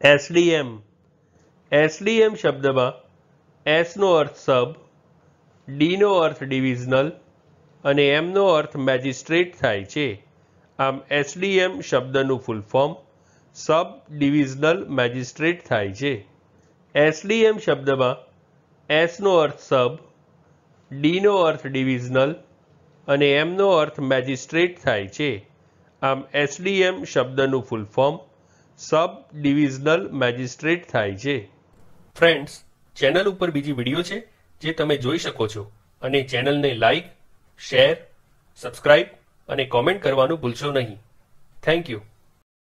SDM. SDM શબ્દમાં એસનો અર્થ સબ ડીનો અર્થ divisional અને એમનો અર્થ મેજિસ્ટ્રેટ થાય છે. આમ એસડીએમ શબ્દનું full form sub, divisional, magistrate થાય છે. એસડીએમ શબ્દમાં એસનો અર્થ સબ ડીનો અર્થ ડિવિઝનલ અને એમનો અર્થ મેજિસ્ટ્રેટ થાય છે. આમ એસડીએમ શબ્દનું full form sub divisional magistrate થાય છે. ફ્રેન્ડ્સ ચેનલ ઉપર બીજી વીડિયો છે જે તમે જોઈ શકો છો. અને ચેનલને લાઈક શેર સબસ્ક્રાઇબ અને કોમેન્ટ કરવાનું ભૂલશો નહીં. Thank you